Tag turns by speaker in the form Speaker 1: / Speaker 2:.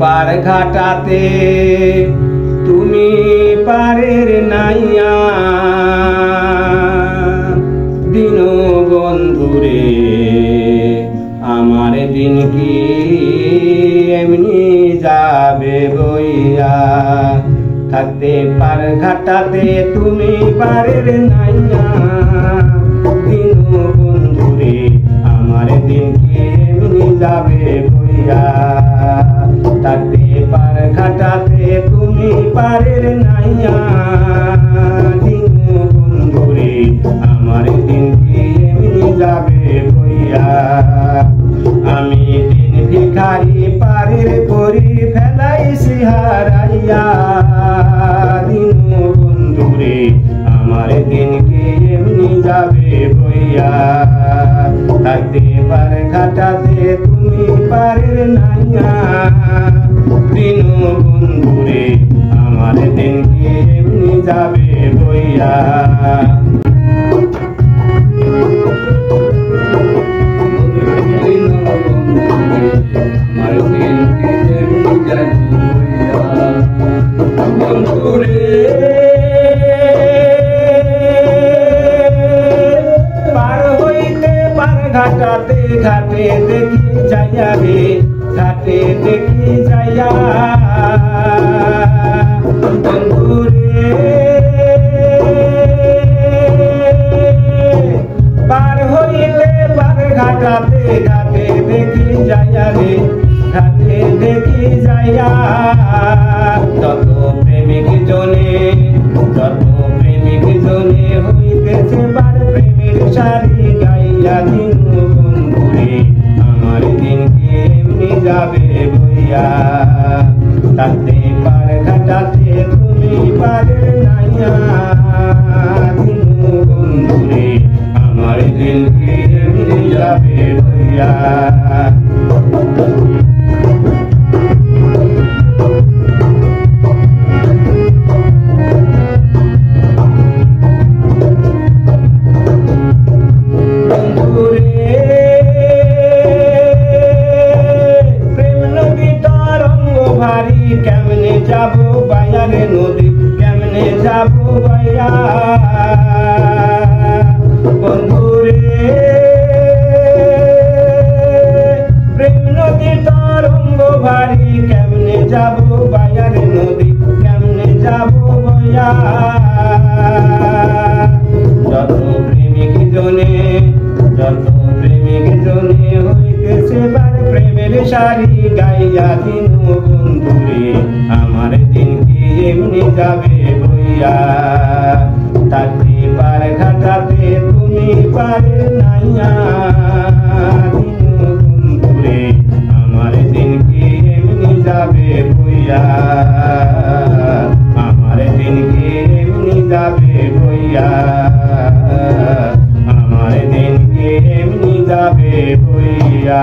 Speaker 1: পার ঘাটাতে, তুমি পারের নাইয়া। দিন বন্ধুরে আমার দিন কি এমনি যাবে বইয়া? থাকতে পার ঘাটাতে, তুমি পারের নাইয়া। থাকতে পার ঘাটাতে তুমি পারের নাইয়া। দিন বন্ধুরে, আমার দিন এমনি যাবে বইয়া আমি দিন ভিখারি পারের করি ফেলাইছি হারাইয়া। দিন বন্ধুরে, আমার দিন এমনি যাবে বইয়া থাকতে পার ঘাটাতে তুমি পারের পার ঘাটাতে ঘাটে দেখি যাইয়া রে ঘাটে দেখি যাইয়া। ঘাটে দেখি যাইয়া রে ঘাটে দেখি যাইয়া যত বইয়া গাইয়া দিন বন্ধুরে, আমার দিন কি এমনি যাবে বইয়া? তাতে পার ঘাটাতে তুমি পারে নাইয়া। আমার দিন কি যাবে বইয়া? আমার দিন কি যাবে বইয়া? আমার দিন কি এমনি যাবে বইয়া?